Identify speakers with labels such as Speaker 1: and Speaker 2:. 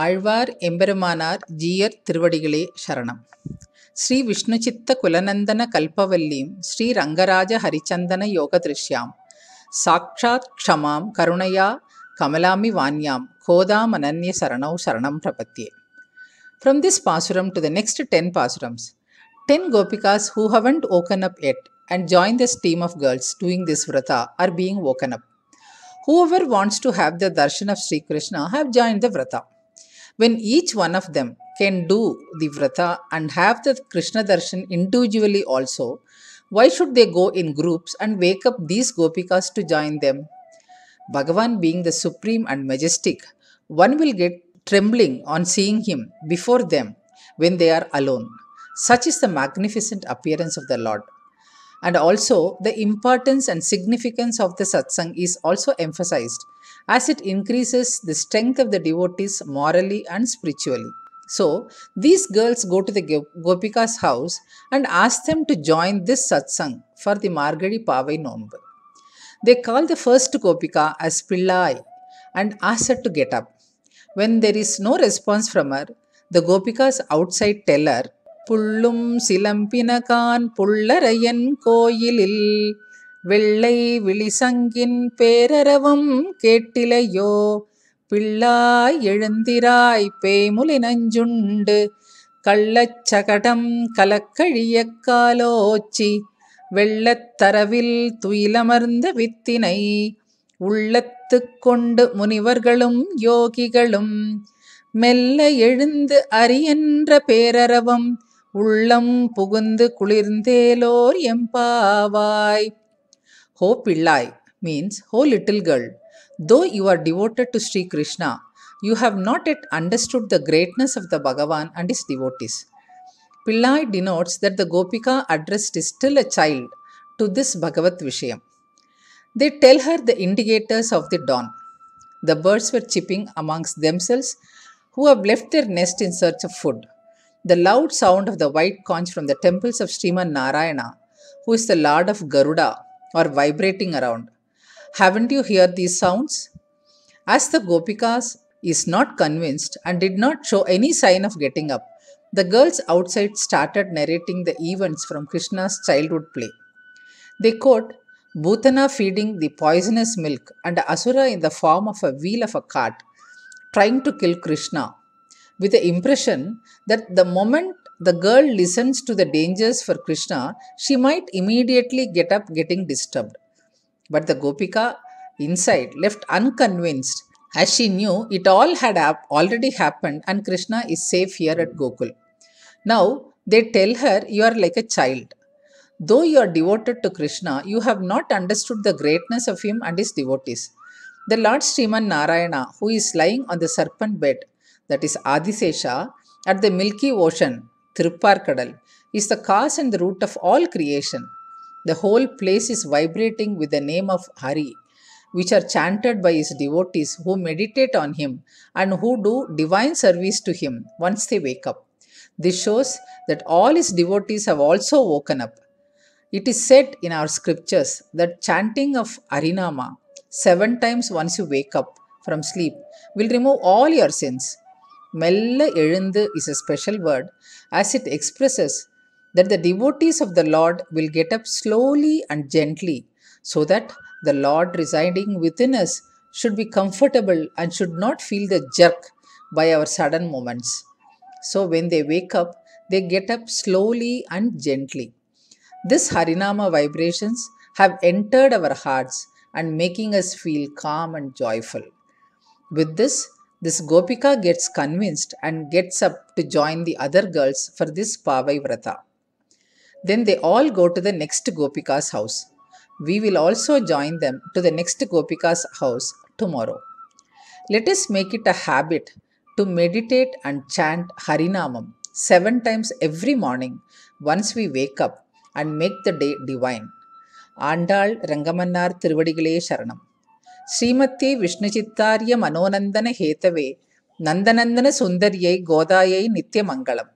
Speaker 1: ஆழ்வார் எம்பெருமானார் ஜீயர் திருவடிகளே சரணம் ஸ்ரீ விஷ்ணுசித்த குலநந்தன கல்பவல்லீம் ஸ்ரீ ரங்கராஜ ஹரிச்சந்தன யோக திருஷ்யாம் சாக்ஷாத் க்ஷமாம் கருணையா கமலாமி வான்யாம் கோதாம் அனன்ய சரணௌ சரணம் பிரபத்தியே From this pasuram to the next 10 pasurams, 10 gopikas who haven't woken up yet and join this team of girls doing this vrata are being woken up. Whoever wants to have the darshan of Sri Krishna have joined the vrata. When each one of them can do the vrata and have the Krishna darshan individually also, why should they go in groups and wake up these gopikas to join them? Bhagavan being the supreme and majestic, one will get trembling on seeing him before them when they are alone. Such is the magnificent appearance of the Lord. And also, the importance and significance of the satsang is also emphasized as it increases the strength of the devotees morally and spiritually. So, these girls go to the Gopika's house and ask them to join this satsang for the Margazhi Pavai Nonbu. They call the first Gopika as Pillai and ask her to get up. When there is no response from her, the Gopikas outside tell her, Pullum silampinakan pullarayan koyilil வெள்ளை விழிசங்கின் பேரரவம் கேட்டிலையோ? பிள்ளாய் எழுந்திராய் பேமுலை நஞ்சுண்டு. கள்ளச்சகடம் கலக்கழியக்காலோச்சி வெள்ளத்தரவில் துயிலமர்ந்த வித்தினை. உள்ளத்து கொண்டு முனிவர்களும் யோகிகளும். மெல்ல எழுந்து அரியன்ற பேரரவம். உள்ளம் புகுந்து குளிர்ந்தேலோர் எம்பாவாய் Ho Pillai means, Ho little girl, though you are devoted to Sri Krishna, you have not yet understood the greatness of the Bhagavan and his devotees. Pillai denotes that the Gopika addressed is still a child to this Bhagavat Vishayam. They tell her the indicators of the dawn. The birds were chipping amongst themselves who have left their nest in search of food. The loud sound of the white conch from the temples of Sriman Narayana, who is the Lord of Garuda, are vibrating around. Haven't you heard these sounds? As the Gopikas is not convinced and did not show any sign of getting up, the girls outside started narrating the events from Krishna's childhood play. They quote Putana feeding the poisonous milk and Asura in the form of a wheel of a cart trying to kill Krishna with the impression that the moment the girl listens to the dangers for Krishna, she might immediately get up getting disturbed. But the Gopika inside left unconvinced as she knew it all had already happened and Krishna is safe here at Gokul. Now they tell her you are like a child. Though you are devoted to Krishna, you have not understood the greatness of him and his devotees. The Lord Sriman Narayana, who is lying on the serpent bed, that is Adisesha, at the Milky Ocean, Tirupparkadal, is the cause and the root of all creation. The whole place is vibrating with the name of Hari, which are chanted by his devotees who meditate on him and who do divine service to him once they wake up. This shows that all his devotees have also woken up. It is said in our scriptures that chanting of Harinama seven times once you wake up from sleep will remove all your sins. Mella எழுந்து is a special word as it expresses that the devotees of the Lord will get up slowly and gently so that the Lord residing within us should be comfortable and should not feel the jerk by our sudden movements. So when they wake up, they get up slowly and gently. This Harinama vibrations have entered our hearts and making us feel calm and joyful. With this, this Gopika gets convinced and gets up to join the other girls for this Pavai Vrata. Then they all go to the next Gopika's house. We will also join them to the next Gopika's house tomorrow. Let us make it a habit to meditate and chant Harinamam seven times every morning once we wake up and make the day divine. Andal Rangamannar திருவடிகளே சரணம் ஸ்ரீமத்தே விஷ்ணுசித்தாரிய மனோநந்தன ஹேதவே நந்தநந்தன சுந்தரியை கோதாயை நித்திய மங்களம்